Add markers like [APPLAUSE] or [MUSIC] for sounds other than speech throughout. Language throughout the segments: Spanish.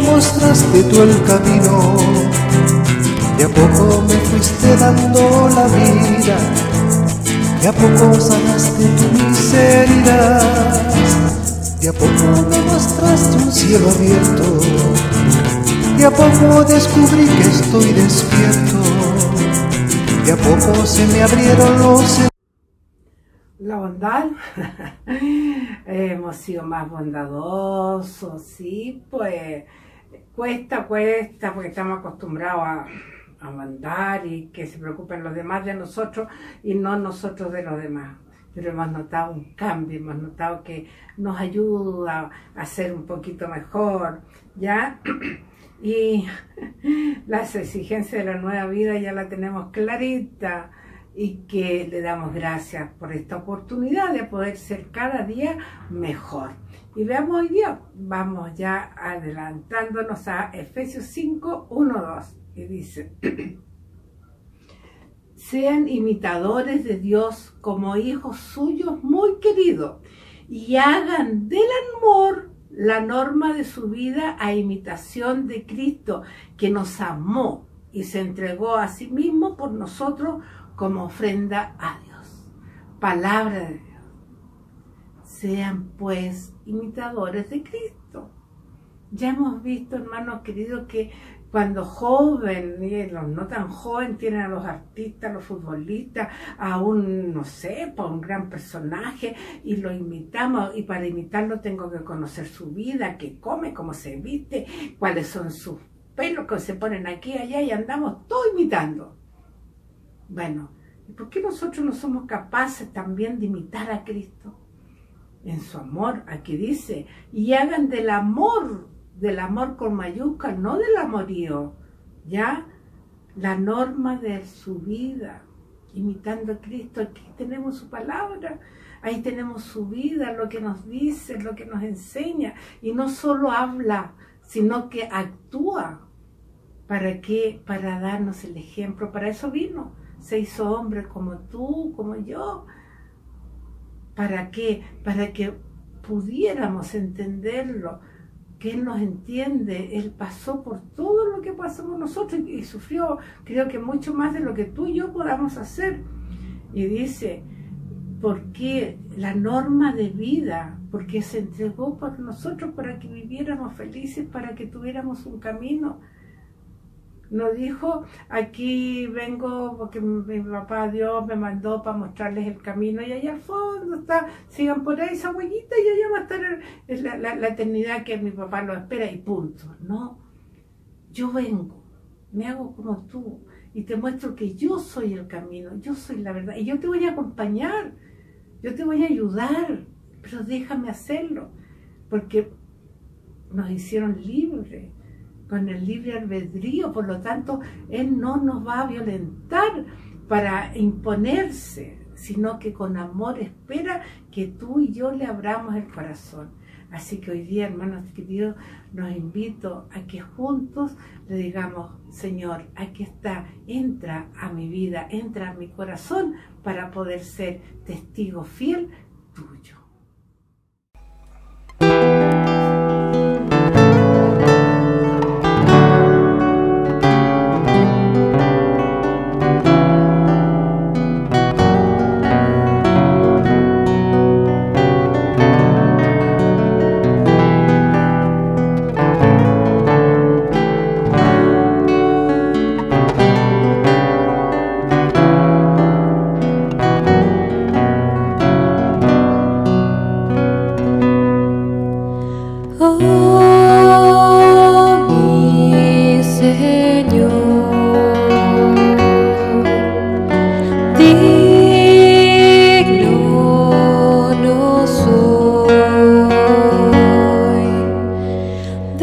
mostraste tú el camino, de a poco me fuiste dando la vida, de a poco sanaste tu miseria, de a poco me mostraste un cielo abierto, de a poco descubrí que estoy despierto, de a poco se me abrieron los la bondad. [LAUGHS] Hemos sido más bondadosos, sí, pues cuesta, cuesta, porque estamos acostumbrados a, mandar y que se preocupen los demás de nosotros y no nosotros de los demás. Pero hemos notado un cambio, hemos notado que nos ayuda a ser un poquito mejor, ¿ya? [CLEARS THROAT] Y [LAUGHS] las exigencias de la nueva vida ya la tenemos clarita y que le damos gracias por esta oportunidad de poder ser cada día mejor. Y veamos hoy día, vamos ya adelantándonos a Efesios 5, 1, 2, y dice, [CLEARS THROAT] sean imitadores de Dios como hijos suyos muy queridos y hagan del amor la norma de su vida a imitación de Cristo, que nos amó y se entregó a sí mismo por nosotros como ofrenda a Dios. Palabra de Dios. Sean pues imitadores de Cristo. Ya hemos visto, hermanos queridos, que cuando joven, y los no tan joven, tienen a los artistas, a los futbolistas, a un, no sé, a un gran personaje, y lo imitamos, y para imitarlo tengo que conocer su vida, qué come, cómo se viste, cuáles son sus pelos que se ponen aquí y allá, y andamos todo imitando. Bueno, ¿por qué nosotros no somos capaces también de imitar a Cristo? En su amor, aquí dice, y hagan del amor, del amor con mayúsculas, no del amorío, ¿ya? La norma de su vida, imitando a Cristo. Aquí tenemos su palabra, ahí tenemos su vida, lo que nos dice, lo que nos enseña, y no solo habla, sino que actúa. ¿Para qué? Para darnos el ejemplo, para eso vino se hizo hombre como tú, como yo. ¿Para qué? Para que pudiéramos entenderlo, que Él nos entiende, Él pasó por todo lo que pasamos nosotros y, sufrió, creo que mucho más de lo que tú y yo podamos hacer. Y dice, porque la norma de vida, porque se entregó por nosotros para que viviéramos felices, para que tuviéramos un camino nos dijo, aquí vengo porque mi papá Dios me mandó para mostrarles el camino y allá al fondo está, sigan por ahí esa huellita y allá va a estar la, la, eternidad que mi papá lo espera y punto. No, yo vengo, me hago como tú y te muestro que yo soy el camino, yo soy la verdad y yo te voy a acompañar, yo te voy a ayudar, pero déjame hacerlo porque nos hicieron libres con el libre albedrío, por lo tanto, Él no nos va a violentar para imponerse, sino que con amor espera que tú y yo le abramos el corazón. Así que hoy día, hermanos queridos, los invito a que juntos le digamos, Señor, aquí está, entra a mi vida, entra a mi corazón para poder ser testigo fiel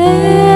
there